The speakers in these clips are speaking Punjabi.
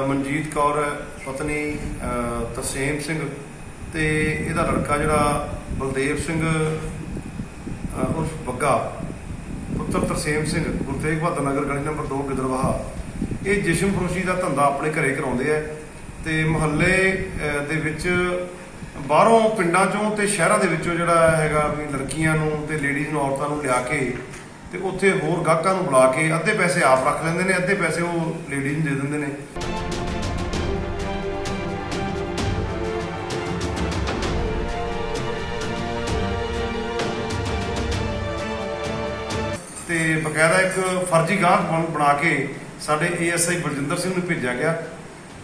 ਮਨਜੀਤ ਕੌਰ ਪਤਨੀ ਅ, ਤਰਸੇਮ ਸਿੰਘ ਤੇ ਇਹਦਾ ਲੜਕਾ ਜਿਹੜਾ ਬਲਦੇਵ ਸਿੰਘ ਅ, ਉਰਫ ਬੱਗਾ ਪੁੱਤਰ ਤਰਸੇਮ ਸਿੰਘ ਗੁਰੂ ਤੇਗ ਬਹਾਦਰ ਨਗਰ ਗਲੀ ਨੰਬਰ 2 ਗਿੱਦੜਵਾਹਾ। ਇਹ ਜਿਸ਼ਮ ਫਰੋਸ਼ੀ ਦਾ ਧੰਦਾ ਆਪਣੇ ਘਰੇ ਕਰਾਉਂਦੇ ਆ ਤੇ ਮੁਹੱਲੇ ਦੇ ਵਿੱਚ ਬਾਹਰੋਂ ਪਿੰਡਾਂ ਚੋਂ ਤੇ ਸ਼ਹਿਰਾਂ ਦੇ ਵਿੱਚੋਂ ਜਿਹੜਾ ਹੈਗਾ ਵੀ ਲੜਕੀਆਂ ਨੂੰ ਤੇ ਲੇਡੀਜ਼ ਨੂੰ ਔਰਤਾਂ ਨੂੰ ਲਿਆ ਕੇ ਤੇ ਉੱਥੇ ਹੋਰ ਗਾਹਕਾਂ ਨੂੰ ਬੁਲਾ ਕੇ ਅੱਧੇ ਪੈਸੇ ਆਪ ਰੱਖ ਲੈਂਦੇ ਨੇ ਅੱਧੇ ਪੈਸੇ ਉਹ ਲੇਡੀਜ਼ ਨੂੰ ਦੇ ਦਿੰਦੇ ਨੇ। ਤੇ ਬਕਾਇਦਾ ਇੱਕ ਫਰਜ਼ੀ ਗਾਹਕ ਬਣ- ਬਣਾ ਕੇ ਸਾਡੇ ਏਐਸਆਈ ਬਲਜਿੰਦਰ ਸਿੰਘ ਨੂੰ ਭੇਜਿਆ ਗਿਆ।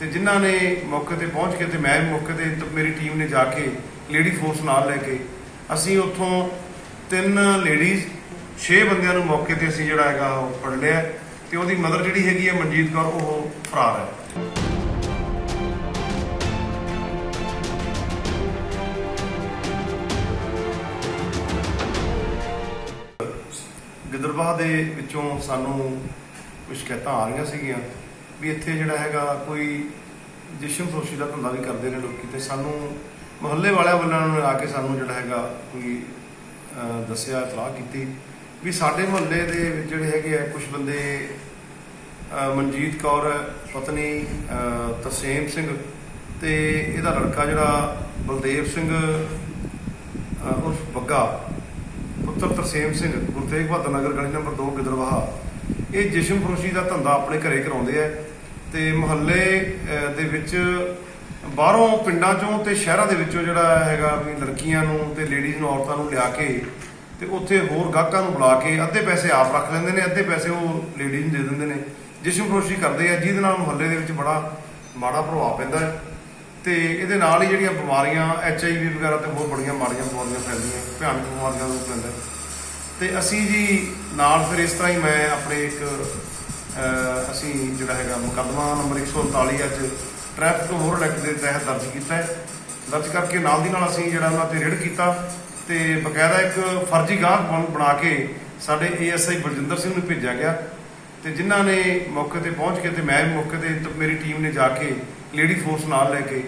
ਤੇ ਜਿਨ੍ਹਾਂ ਨੇ ਮੌਕੇ ਤੇ ਪਹੁੰਚ ਕੇ ਤੇ ਮੈਂ ਵੀ ਮੌਕੇ ਤੇ ਤੇ ਮੇਰੀ ਟੀਮ ਨੇ ਜਾ ਕੇ ਲੇਡੀ ਫੋਰਸ ਨਾਲ ਲੈ ਕੇ ਅਸੀਂ ਉੱਥੋਂ ਤਿੰਨ ਲੇਡੀਜ਼ 6 ਬੰਦਿਆਂ ਨੂੰ ਮੌਕੇ ਤੇ ਅਸੀਂ ਜਿਹੜਾ ਹੈਗਾ ਉਹ ਫੜ ਲਿਆ। ਤੇ ਉਹਦੀ ਮਦਰ ਜਿਹੜੀ ਹੈਗੀ ਹੈ ਮਨਜੀਤ ਕੌਰ, ਉਹ ਫਰਾਰ ਹੈ। ਗਿੱਦਰਬਾਹ ਦੇ ਵਿੱਚੋਂ ਸਾਨੂੰ ਕੁਝ ਸ਼ਿਕਾਇਤਾਂ ਆ ਰਹੀਆਂ ਸੀਗੀਆਂ ਵੀ ਇੱਥੇ ਜਿਹੜਾ ਹੈਗਾ ਕੋਈ ਜਿਸ਼ਮ ਫਰੋਸ਼ੀ ਦਾ ਧੰਦਾ ਵੀ ਕਰਦੇ ਨੇ ਲੋਕੀ ਤੇ ਸਾਨੂੰ ਮੁਹੱਲੇ ਵਾਲਿਆਂ ਵੱਲੋਂ ਨੇ ਆ ਕੇ ਸਾਨੂੰ ਜਿਹੜਾ ਹੈਗਾ ਕੋਈ ਦੱਸਿਆ ਇਤਲਾਹ ਕੀਤੀ ਵੀ ਸਾਡੇ ਮੁਹੱਲੇ ਦੇ ਵਿੱਚ ਜਿਹੜੇ ਹੈਗੇ ਆ ਕੁਝ ਬੰਦੇ ਮਨਜੀਤ ਕੌਰ ਪਤਨੀ ਅਹ, ਤਰਸੇਮ ਸਿੰਘ ਤੇ ਇਹਦਾ ਲੜਕਾ ਜਿਹੜਾ ਬਲਦੇਵ ਸਿੰਘ ਉਰਫ ਬੱਗਾ ਪੁੱਤਰ ਤਰਸੇਮ ਸਿੰਘ, ਗੁਰੂ ਤੇਗ ਬਹਾਦਰ ਨਗਰ ਗਲੀ ਨੰਬਰ 2 ਗਿੱਦੜਵਾਹਾ। ਇਹ ਜਿਸ਼ਮ ਫਰੋਸ਼ੀ ਦਾ ਧੰਦਾ ਆਪਣੇ ਘਰੇ ਕਰਾਉਂਦੇ ਆ ਤੇ ਮੁਹੱਲੇ ਦੇ ਵਿੱਚ ਬਾਹਰੋਂ ਪਿੰਡਾਂ ਚੋਂ ਤੇ ਸ਼ਹਿਰਾਂ ਦੇ ਵਿੱਚੋਂ ਜਿਹੜਾ ਹੈਗਾ ਵੀ ਲੜਕੀਆਂ ਨੂੰ ਤੇ ਲੇਡੀਜ਼ ਨੂੰ, ਔਰਤਾਂ ਨੂੰ ਲਿਆ ਕੇ ਤੇ ਉੱਥੇ ਹੋਰ ਗਾਹਕਾਂ ਨੂੰ ਬੁਲਾ ਕੇ ਅੱਧੇ ਪੈਸੇ ਆਪ ਰੱਖ ਲੈਂਦੇ ਨੇ, ਅੱਧੇ ਪੈਸੇ ਉਹ ਲੇਡੀਜ਼ ਨੂੰ ਦੇ ਦਿੰਦੇ ਨੇ। ਜਿਸ਼ਮ ਫਰੋਸ਼ੀ ਕਰਦੇ ਆ, ਜਿਹਦੇ ਨਾਲ ਮੁਹੱਲੇ ਦੇ ਵਿੱਚ ਬੜਾ ਮਾੜਾ ਪ੍ਰਭਾਵ ਪੈਂਦਾ ਹੈ। ਤੇ ਇਹਦੇ ਨਾਲ ਹੀ ਜਿਹੜੀਆਂ ਬਿਮਾਰੀਆਂ ਐਚ ਆਈ ਵੀ ਵਗੈਰਾ ਤੇ ਹੋਰ ਬੜੀਆਂ ਮਾੜੀਆਂ ਬਿਮਾਰੀਆਂ ਫੈਲਦੀਆਂ, ਭਿਆਨਕ ਬਿਮਾਰੀਆਂ ਨੂੰ ਪੈਂਦਾ ਤੇ ਅਸੀਂ ਜੀ ਨਾਲ ਫਿਰ ਇਸ ਤਰ੍ਹਾਂ ਹੀ ਮੈਂ ਆਪਣੇ ਇੱਕ ਅਸੀਂ ਜਿਹੜਾ ਹੈਗਾ ਮੁਕੱਦਮਾ ਨੰਬਰ 139 ਅੱਜ ਟ੍ਰੈਫਿਕ ਹੋਰ ਐਕਟ ਦੇ ਤਹਿਤ ਦਰਜ ਕੀਤਾ ਹੈ। ਦਰਜ ਕਰਕੇ ਨਾਲ ਦੀ ਨਾਲ ਅਸੀਂ ਜਿਹੜਾ ਉਹਨਾਂ ਤੇ ਰੇਡ ਕੀਤਾ ਤੇ ਬਕਾਇਦਾ ਇੱਕ ਫਰਜ਼ੀ ਗਾਹਕ ਬਣ- ਬਣਾ ਕੇ ਸਾਡੇ ਏਐਸਆਈ ਬਲਜਿੰਦਰ ਸਿੰਘ ਨੂੰ ਭੇਜਿਆ ਗਿਆ। ਤੇ ਜਿਨ੍ਹਾਂ ਨੇ ਮੌਕੇ ਤੇ ਪਹੁੰਚ ਕੇ ਤੇ ਮੈਂ ਵੀ ਮੌਕੇ ਤੇ ਮੇਰੀ ਟੀਮ ਨੇ ਜਾ ਕੇ ਲੇਡੀ ਫੋਰਸ ਨਾਲ ਲੈ ਕੇ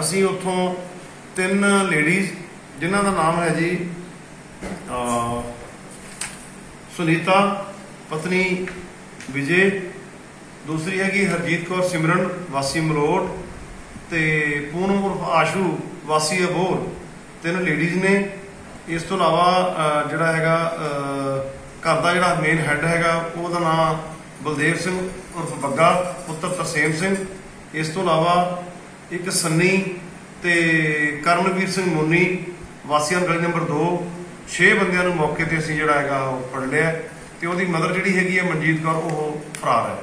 ਅਸੀਂ ਉੱਥੋਂ ਤਿੰਨ ਲੇਡੀਜ਼, ਜਿਨ੍ਹਾਂ ਦਾ ਨਾਮ ਹੈ ਜੀ ਸੁਨੀਤਾ, ਪਤਨੀ ਵਿਜੇ, ਦੂਸਰੀ ਹੈਗੀ ਹਰਜੀਤ ਕੌਰ ਸਿਮਰਨ, ਵਾਸੀ ਮਲੋਟ ਤੇ ਪੂਨਮ ਉਰਫ ਆਸ਼ੂ, ਵਾਸੀ ਅਬੋਰ ਤਿੰਨ ਲੇਡੀਜ਼ ਨੇ। ਇਸ ਤੋਂ ਇਲਾਵਾ ਜਿਹੜਾ ਹੈਗਾ ਘਰ ਦਾ ਜਿਹੜਾ ਮੇਨ ਹੈੱਡ ਹੈਗਾ, ਉਹਦਾ ਨਾਮ ਬਲਦੇਵ ਸਿੰਘ ਉਰਫ ਬੱਗਾ, ਪੁੱਤਰ ਤਰਸੇਮ ਸਿੰਘ ਇਸ ਤੋਂ ਇਲਾਵਾ ਇੱਕ ਸੰਨੀ ਤੇ ਕਰਮਵੀਰ ਸਿੰਘ ਮੁੰਨੀ ਵਾਸੀਆਂ ਗਲੀ ਨੰਬਰ 2 6 ਬੰਦਿਆਂ ਨੂੰ ਮੌਕੇ ਤੇ ਅਸੀਂ ਜਿਹੜਾ ਹੈਗਾ ਉਹ ਫੜ ਲਿਆ ਤੇ ਉਹਦੀ ਮਦਰ ਜਿਹੜੀ ਹੈਗੀ ਹੈ ਮਨਜੀਤ ਕੌਰ ਉਹ ਫਰਾਰ ਹੈ।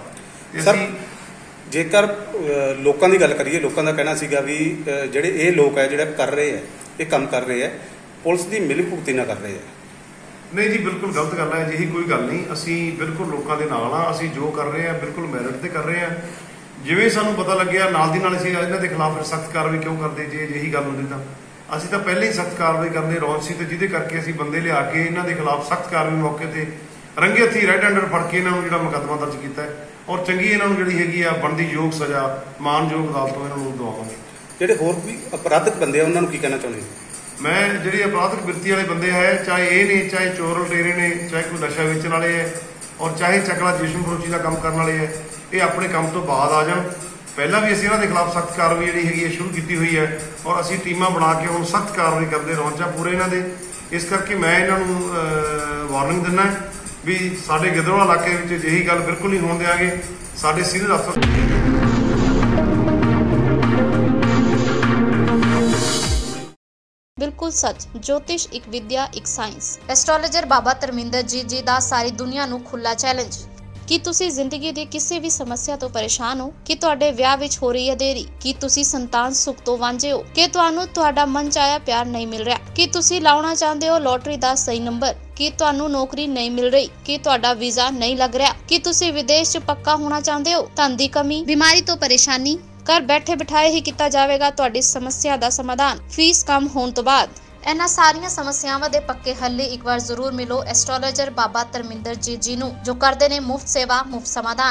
ਤੇ ਅਸੀਂ ਜੇਕਰ ਲੋਕਾਂ ਦੀ ਗੱਲ ਕਰੀਏ ਲੋਕਾਂ ਦਾ ਕਹਿਣਾ ਸੀਗਾ ਵੀ ਜਿਹੜੇ ਇਹ ਲੋਕ ਹੈ ਜਿਹੜੇ ਕਰ ਰਹੇ ਹੈ ਇਹ ਕੰਮ ਕਰ ਰਹੇ ਹੈ ਪੁਲਿਸ ਦੀ ਮਿਲੀ ਭੁਗਤੀ ਨਾ ਕਰ ਰਹੇ ਹੈ। ਨਹੀਂ ਜੀ ਬਿਲਕੁਲ ਗਲਤ ਗੱਲ ਹੈ ਅਜਿਹੀ ਕੋਈ ਗੱਲ ਨਹੀਂ। ਅਸੀਂ ਬਿਲਕੁਲ ਲੋਕਾਂ ਦੇ ਨਾਲ ਆ ਅਸੀਂ ਜੋ ਕਰ ਰਹੇ ਆ ਬਿਲਕੁਲ ਮੈਰਿਟ ਤੇ ਕਰ ਰਹੇ ਆ ਜਿਵੇਂ ਸਾਨੂੰ ਪਤਾ ਲੱਗਿਆ ਨਾਲ ਦੀ ਨਾਲ ਅਸੀਂ ਇਹਨਾਂ ਦੇ ਖਿਲਾਫ ਸਖਤ ਕਾਰਵਾਈ ਕਿਉਂ ਕਰਦੇ ਜੇ ਅਜਿਹੀ ਗੱਲ ਹੁੰਦੀ ਤਾਂ? ਅਸੀਂ ਤਾਂ ਪਹਿਲਾਂ ਹੀ ਸਖਤ ਕਾਰਵਾਈ ਕਰਦੇ ਰੌਣ ਸੀ ਤੇ ਜਿਹਦੇ ਕਰਕੇ ਅਸੀਂ ਬੰਦੇ ਲਿਆ ਕੇ ਇਹਨਾਂ ਦੇ ਖਿਲਾਫ ਸਖਤ ਕਾਰਵਾਈ ਮੌਕੇ ਤੇ ਰੰਗੇ ਹੱਥੀ ਰੈੱਡ ਹੈਂਡਰ ਫੜ ਕੇ ਇਹਨਾਂ ਨੂੰ ਜਿਹੜਾ ਮੁਕੱਦਮਾ ਦਰਜ ਕੀਤਾ ਹੈ ਔਰ ਚੰਗੀ ਇਹਨਾਂ ਨੂੰ ਜਿਹੜੀ ਹੈਗੀ ਆ ਬਣਦੀ ਯੋਗ ਸਜ਼ਾ ਮਾਨਯੋਗ ਅਦਾਲਤੋਂ ਇਹਨਾਂ ਨੂੰ ਦਵਾਵਾਂਗੇ ਜਿਹੜੇ ਹੋਰ ਵੀ ਅਪਰਾਧਿਕ ਬੰਦੇ ਆ ਉਹਨਾਂ ਨੂੰ ਕੀ ਕਹਿਣਾ ਚਾਹੁੰਦੇ ਮੈਂ ਜਿਹੜੀ ਅਪਰਾਧਿਕ ਬਿਰਤੀ ਵਾਲੇ ਬੰਦੇ ਹੈ ਚਾਹੇ ਇਹ ਨੇ ਚਾਹੇ ਚੋਰ ਲਟੇਰੇ ਨੇ ਚਾਹੇ ਕੋਈ ਨਸ਼ਾ ਵੇਚਣ ਵਾਲੇ ਹੈ ਔਰ ਚਾਹੇ ਚੱਕਲਾ ਜਿਸ਼ਮ ਫਰੋਸ਼ੀ ਦਾ ਕੰਮ ਕਰਨ ਵਾਲੇ ਹੈ, ਇਹ ਆਪਣੇ ਕੰਮ ਤੋਂ ਬਾਅਦ ਆ ਜਾਣ। ਪਹਿਲਾਂ ਵੀ ਅਸੀਂ ਇਹਨਾਂ ਦੇ ਖਿਲਾਫ ਸਖਤ ਕਾਰਵਾਈ ਜਿਹੜੀ ਹੈਗੀ ਹੈ, ਸ਼ੁਰੂ ਕੀਤੀ ਹੋਈ ਹੈ ਔਰ ਅਸੀਂ ਟੀਮਾਂ ਬਣਾ ਕੇ ਹੁਣ ਸਖਤ ਕਾਰਵਾਈ ਕਰਦੇ ਰਹੁੰਚਾ ਪੂਰੇ ਇਹਨਾਂ ਦੇ। ਇਸ ਕਰਕੇ ਮੈਂ ਇਹਨਾਂ ਨੂੰ ਵਾਰਨਿੰਗ ਦਿੰਦਾ ਵੀ ਸਾਡੇ ਗਿੱਦੜਵਾ ਇਲਾਕੇ ਵਿੱਚ ਅਜਿਹੀ ਗੱਲ ਬਿਲਕੁਲ ਨਹੀਂ ਹੋਣ ਦਿਆਂਗੇ। ਸਾਡੇ ਸੀਨੀਅਰ ਅਫਸਰ ਬਿਲਕੁਲ ਸੱਚ ਜੋਤਿਸ਼ ਇੱਕ ਵਿਦਿਆ ਇੱਕ ਸਾਇੰਸ ਐਸਟ੍ਰੋਲੋਜਰ ਬਾਬਾ ਧਰਮਿੰਦਰ ਜੀ ਜੀ ਦਾ ਸਾਰੀ ਦੁਨੀਆ ਨੂੰ ਖੁੱਲਾ ਚੈਲੰਜ ਕੀ ਤੁਸੀਂ ਜ਼ਿੰਦਗੀ ਦੀ ਕਿਸੇ ਵੀ ਸਮੱਸਿਆ ਤੋਂ ਪਰੇਸ਼ਾਨ ਹੋ? ਕਿ ਤੁਹਾਡੇ ਵਿਆਹ ਵਿੱਚ ਹੋ ਰਹੀ ਹੈ ਦੇਰੀ? ਕੀ ਤੁਸੀਂ ਸੰਤਾਨ ਸੁੱਖ ਤੋਂ ਵਾਂਝੇ ਹੋ? ਕਿ ਤੁਹਾਨੂੰ ਤੁਹਾਡਾ ਮਨ ਚਾਹਿਆ ਪਿਆਰ ਨਹੀਂ ਮਿਲ ਰਿਹਾ? ਕੀ ਤੁਸੀਂ ਲਾਉਣਾ ਚਾਹੁੰਦੇ ਹੋ ਲੋਟਰੀ ਦਾ ਸਹੀ ਨੰਬਰ? ਕੀ ਤੁਹਾਨੂੰ ਨੌਕਰੀ ਨਹੀਂ ਮਿਲ ਰਹੀ? ਕੀ ਤੁਹਾਡਾ ਵੀਜ਼ਾ ਨਹੀਂ ਲੱਗ ਰਿਹਾ? ਕੀ ਤੁਸੀਂ ਵਿਦੇਸ਼ 'ਚ ਪੱਕਾ ਹੋਣਾ ਚਾਹੁੰਦੇ ਹੋ? ਧਨ ਦੀ ਕਮੀ? ਬਿਮਾਰੀ ਤੋਂ ਪਰੇਸ਼ਾਨੀ? ਘਰ ਬੈਠੇ ਬਿਠਾਏ ਹੀ ਕੀਤਾ ਜਾਵੇਗਾ ਤੁਹਾਡੀ ਸਮੱਸਿਆ ਦਾ ਸਮਾਧਾਨ। ਫੀਸ ਕਮ ਹੋਣ ਤੋਂ ਬਾਅਦ। ਇਹਨਾਂ ਸਾਰੀਆਂ ਸਮੱਸਿਆਵਾਂ ਦੇ ਪੱਕੇ ਹੱਲ ਲਈ ਇੱਕ ਵਾਰ ਜ਼ਰੂਰ ਮਿਲੋ ਐਸਟ੍ਰੋਲੋਜਰ ਬਾਬਾ ਧਰਮਿੰਦਰ ਜੀ ਜੀ ਨੂੰ, ਜੋ ਕਰਦੇ ਨੇ ਮੁਫਤ ਸੇਵਾ, ਮੁਫਤ ਸਮਾਧਾਨ।